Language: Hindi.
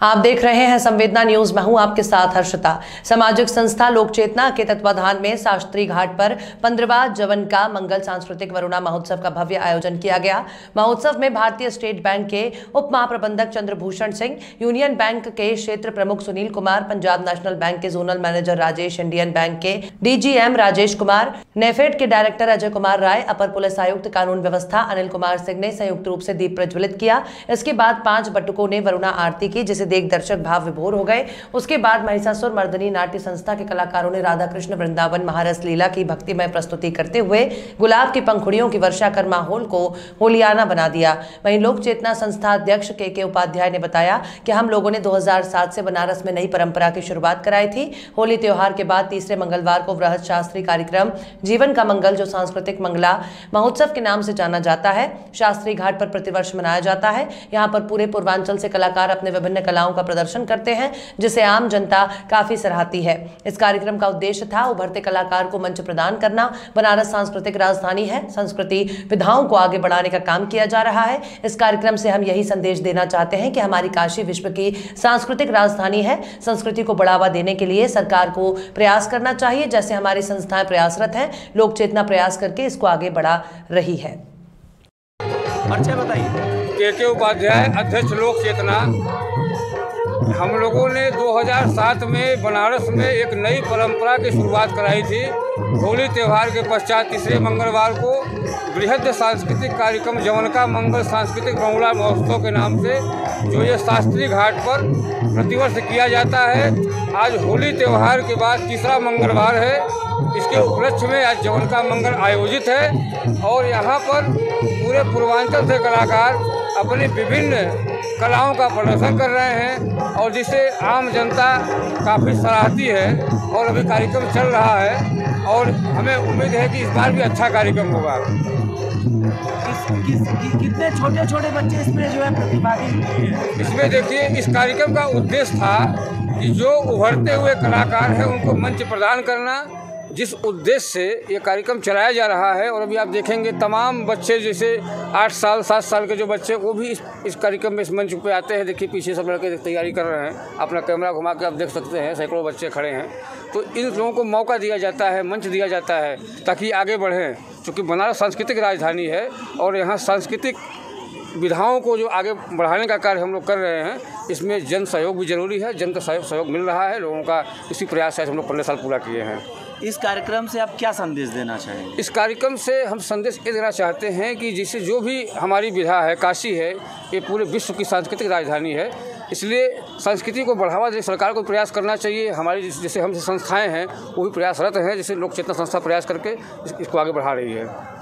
आप देख रहे हैं संवेदना न्यूज़। मैं हूँ आपके साथ हर्षिता। सामाजिक संस्था लोक चेतना के तत्वाधान में शास्त्री घाट पर पंद्रवा जवन का मंगल सांस्कृतिक वरुणा महोत्सव का भव्य आयोजन किया गया। महोत्सव में भारतीय स्टेट बैंक के उप महाप्रबंधक चंद्रभूषण सिंह, यूनियन बैंक के क्षेत्र प्रमुख सुनील कुमार, पंजाब नेशनल बैंक के zonal manager Rajesh, Indian Bank के डीजीएम राजेश कुमार, नेफेड के डायरेक्टर अजय कुमार राय, अपर पुलिस आयुक्त कानून व्यवस्था अनिल कुमार सिंह ने संयुक्त रूप से दीप प्रज्वलित किया। इसके बाद पाँच बटुकों ने वरुणा आरती की, जिसे देख दर्शक भाव विभोर हो गए। उसके बाद महिषासुर मर्दनी नाट्य संस्था के कलाकारों ने राधा कृष्ण वृंदावन महारस लीला की भक्तिमय प्रस्तुति करते हुए गुलाब की पंखुड़ियों की वर्षा कर माहौल को होलियाना बना दिया। वहीं लोक चेतना संस्था अध्यक्ष के के उपाध्याय ने बताया कि हम लोगों ने 2007 से बनारस में नई परंपरा की शुरुआत कराई थी। होली त्योहार के बाद तीसरे मंगलवार को वृहद शास्त्री कार्यक्रम जीवन का मंगल, जो सांस्कृतिक मंगला महोत्सव के नाम से जाना जाता है, शास्त्री घाट पर प्रतिवर्ष मनाया जाता है। यहाँ पर पूरे पूर्वांचल से कलाकार अपने विभिन्न कलाओं का प्रदर्शन करते हैं जिसे आम जनता काफ़ी सराहती है। इस कार्यक्रम का उद्देश्य था उभरते कलाकार को मंच प्रदान करना। बनारस सांस्कृतिक राजधानी है। संस्कृति विधाओं को आगे बढ़ाने का काम किया जा रहा है। इस कार्यक्रम से हम यही संदेश देना चाहते हैं कि हमारी काशी विश्व की सांस्कृतिक राजधानी है। संस्कृति को बढ़ावा देने के लिए सरकार को प्रयास करना चाहिए जैसे हमारी संस्थाएँ प्रयासरत हैं। लोक चेतना प्रयास करके इसको आगे बढ़ा रही है। परिचय बताइए। के के उपाध्याय अध्यक्ष लोक चेतना। हम लोगों ने 2007 में बनारस में एक नई परंपरा की शुरुआत कराई थी। होली त्यौहार के पश्चात तीसरे मंगलवार को बृहद सांस्कृतिक कार्यक्रम जवनका मंगल सांस्कृतिक बंगला महोत्सव के नाम से जो ये शास्त्री घाट पर प्रतिवर्ष किया जाता है। आज होली त्यौहार के बाद तीसरा मंगलवार है। इसके उपलक्ष्य में आज जवन का मंगल आयोजित है और यहाँ पर पूरे पूर्वांचल से कलाकार अपनी विभिन्न कलाओं का प्रदर्शन कर रहे हैं और जिसे आम जनता काफ़ी सराहती है और अभी कार्यक्रम चल रहा है और हमें उम्मीद है कि इस बार भी अच्छा कार्यक्रम होगा। कितने छोटे छोटे बच्चे इसमें जो है प्रतिभागी इसमें देखिए इस कार्यक्रम का उद्देश्य था कि जो उभरते हुए कलाकार हैं उनको मंच प्रदान करना जिस उद्देश्य से ये कार्यक्रम चलाया जा रहा है, और अभी आप देखेंगे तमाम बच्चे जैसे आठ साल, सात साल के जो बच्चे, वो भी इस इस कार्यक्रम में इस मंच पे आते हैं। देखिए, पीछे सब लड़के तैयारी कर रहे हैं। अपना कैमरा घुमा के आप देख सकते हैं, सैकड़ों बच्चे खड़े हैं। तो इन लोगों को मौका दिया जाता है, मंच दिया जाता है, ताकि आगे बढ़ें चूँकि बनारस सांस्कृतिक राजधानी है, और यहाँ सांस्कृतिक विधाओं को जो आगे बढ़ाने का कार्य हम लोग कर रहे हैं, इसमें जन सहयोग भी ज़रूरी है, जन का सहयोग सहयोग मिल रहा है, लोगों का इसी प्रयास से हम लोग पंद्रह साल पूरा किए हैं। इस कार्यक्रम से आप क्या संदेश देना चाहेंगे? इस कार्यक्रम से हम संदेश ये देना चाहते हैं कि जिसे जो भी हमारी विधा है, काशी है, ये पूरे विश्व की सांस्कृतिक राजधानी है। इसलिए संस्कृति को बढ़ावा देने, सरकार को प्रयास करना चाहिए। हमारी जैसे हमसे संस्थाएँ हैं, वो भी प्रयासरत हैं, जैसे लोक चेतना संस्था प्रयास करके इसको आगे बढ़ा रही है।